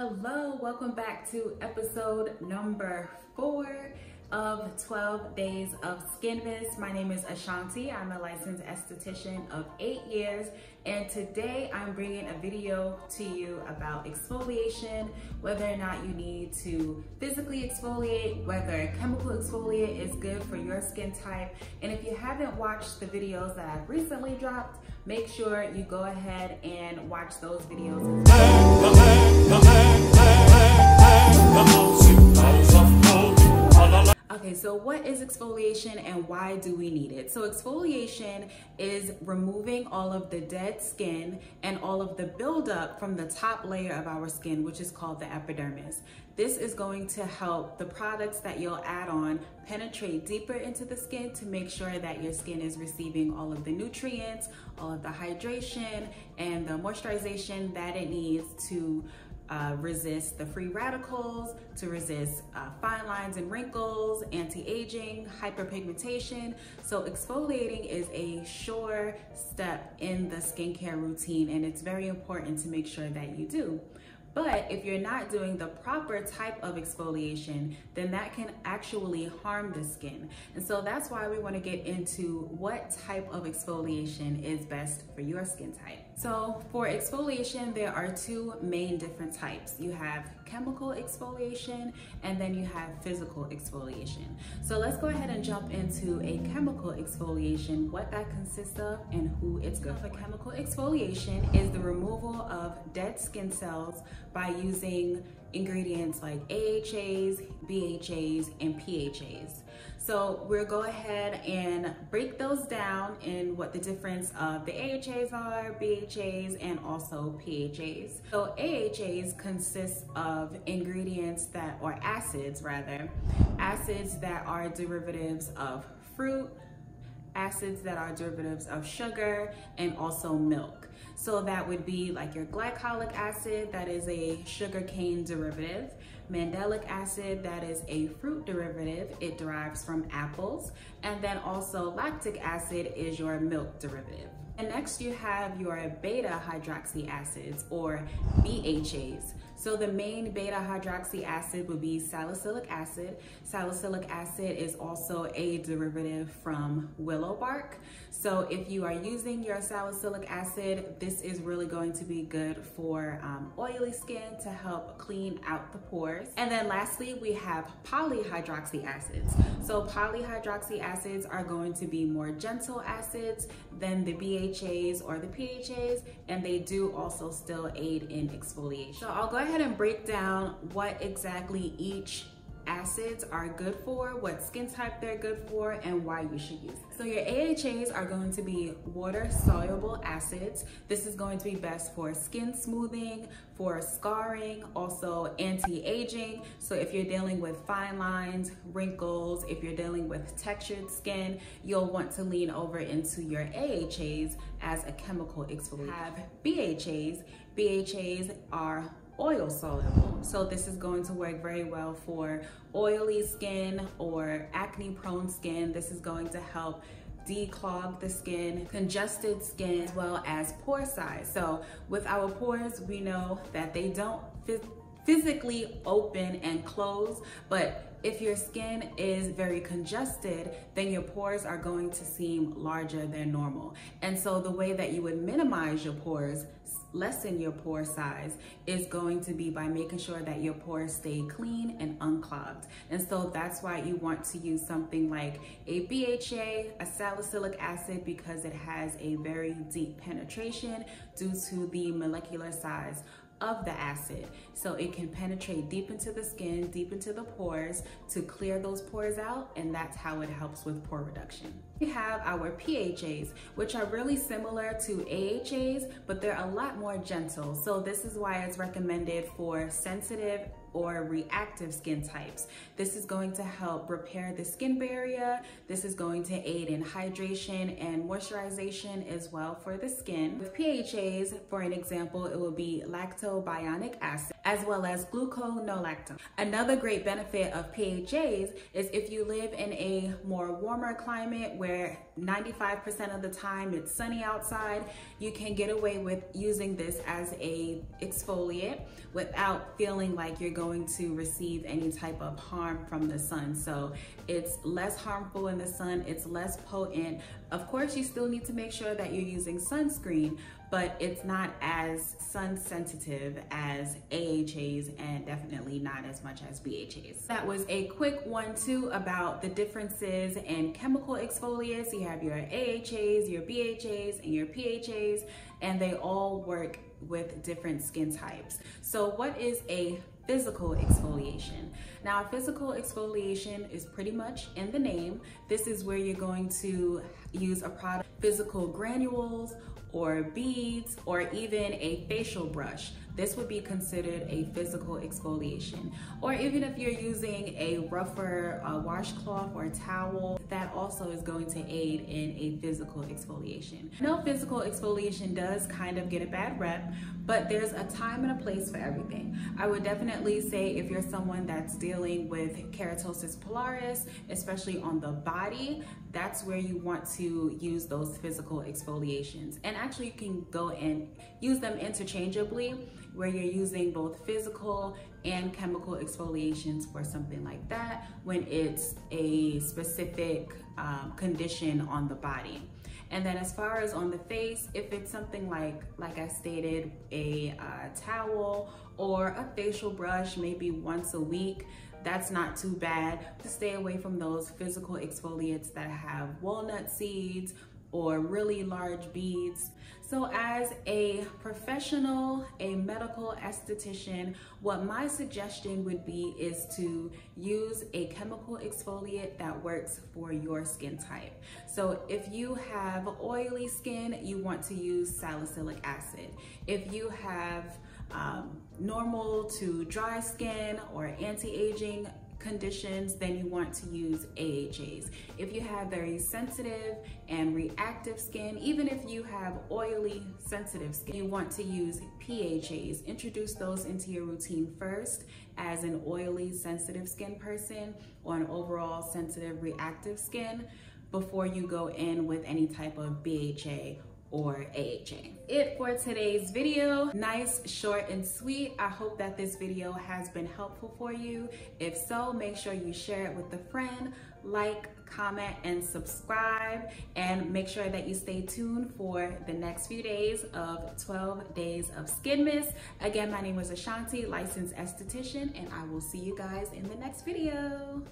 Hello, welcome back to episode number four of 12 Days of Skinmas. My name is Ashante. I'm a licensed esthetician of eight years and today I'm bringing a video to you about exfoliation, whether or not you need to physically exfoliate, whether chemical exfoliate is good for your skin type. And if you haven't watched the videos that I've recently dropped, make sure you go ahead and watch those videos exfoliation and why do we need it? So exfoliation is removing all of the dead skin and all of the buildup from the top layer of our skin, which is called the epidermis. This is going to help the products that you'll add on penetrate deeper into the skin to make sure that your skin is receiving all of the nutrients, all of the hydration, and the moisturization that it needs to uh, resist the free radicals, to resist uh, fine lines and wrinkles, anti-aging, hyperpigmentation. So exfoliating is a sure step in the skincare routine and it's very important to make sure that you do. But if you're not doing the proper type of exfoliation, then that can actually harm the skin. And so that's why we wanna get into what type of exfoliation is best for your skin type. So for exfoliation, there are two main different types. You have chemical exfoliation and then you have physical exfoliation. So let's go ahead and jump into a chemical exfoliation, what that consists of and who it's good for. Chemical exfoliation is the removal of dead skin cells by using ingredients like AHAs, BHAs, and PHAs. So we'll go ahead and break those down in what the difference of the AHAs are, BHAs, and also PHAs. So AHAs consist of ingredients that, or acids rather, acids that are derivatives of fruit, acids that are derivatives of sugar, and also milk. So that would be like your glycolic acid, that is a sugarcane derivative. Mandelic acid, that is a fruit derivative. It derives from apples. And then also lactic acid is your milk derivative. And next you have your beta hydroxy acids or BHAs. So the main beta hydroxy acid would be salicylic acid. Salicylic acid is also a derivative from willow bark. So if you are using your salicylic acid, this is really going to be good for um, oily skin to help clean out the pores. And then lastly, we have polyhydroxy acids. So polyhydroxy acids are going to be more gentle acids than the BHAs or the PHAs, and they do also still aid in exfoliation. So I'll go ahead and break down what exactly each acids are good for, what skin type they're good for, and why you should use them. So your AHAs are going to be water soluble acids. This is going to be best for skin smoothing, for scarring, also anti-aging. So if you're dealing with fine lines, wrinkles, if you're dealing with textured skin, you'll want to lean over into your AHAs as a chemical exfoliant. Have BHAs. BHAs are oil soluble. So this is going to work very well for oily skin or acne prone skin. This is going to help declog the skin, congested skin, as well as pore size. So with our pores, we know that they don't physically open and close, but if your skin is very congested, then your pores are going to seem larger than normal. And so the way that you would minimize your pores lessen your pore size is going to be by making sure that your pores stay clean and unclogged. And so that's why you want to use something like a BHA, a salicylic acid, because it has a very deep penetration due to the molecular size of the acid. So it can penetrate deep into the skin, deep into the pores to clear those pores out, and that's how it helps with pore reduction. We have our PHAs, which are really similar to AHAs, but they're a lot more gentle. So this is why it's recommended for sensitive or reactive skin types. This is going to help repair the skin barrier. This is going to aid in hydration and moisturization as well for the skin. With PHAs, for an example, it will be lactobionic acid as well as gluconolactone. Another great benefit of PHAs is if you live in a more warmer climate where where 95% of the time it's sunny outside, you can get away with using this as a exfoliant without feeling like you're going to receive any type of harm from the sun. So it's less harmful in the sun, it's less potent. Of course, you still need to make sure that you're using sunscreen, but it's not as sun sensitive as AHAs and definitely not as much as BHAs. That was a quick one too about the differences in chemical exfoliants. You have your AHAs, your BHAs, and your PHAs, and they all work with different skin types. So what is a physical exfoliation. Now, physical exfoliation is pretty much in the name. This is where you're going to use a product, physical granules or beads or even a facial brush. This would be considered a physical exfoliation. Or even if you're using a rougher uh, washcloth or towel, that also is going to aid in a physical exfoliation. No physical exfoliation does kind of get a bad rep, but there's a time and a place for everything. I would definitely say if you're someone that's dealing with keratosis pilaris, especially on the body, that's where you want to use those physical exfoliations. And actually you can go and use them interchangeably where you're using both physical and chemical exfoliations for something like that when it's a specific um, condition on the body. And then as far as on the face, if it's something like, like I stated, a uh, towel or a facial brush, maybe once a week, that's not too bad. To stay away from those physical exfoliates that have walnut seeds or really large beads. So as a professional, a medical esthetician, what my suggestion would be is to use a chemical exfoliant that works for your skin type. So if you have oily skin, you want to use salicylic acid. If you have um, normal to dry skin or anti-aging conditions, then you want to use AHAs. If you have very sensitive and reactive skin, even if you have oily, sensitive skin, you want to use PHAs. Introduce those into your routine first as an oily, sensitive skin person or an overall sensitive, reactive skin before you go in with any type of BHA or AHA. It for today's video. Nice, short, and sweet. I hope that this video has been helpful for you. If so, make sure you share it with a friend, like, comment, and subscribe. And make sure that you stay tuned for the next few days of 12 Days of Skinmas. Again, my name is Ashante, licensed esthetician, and I will see you guys in the next video.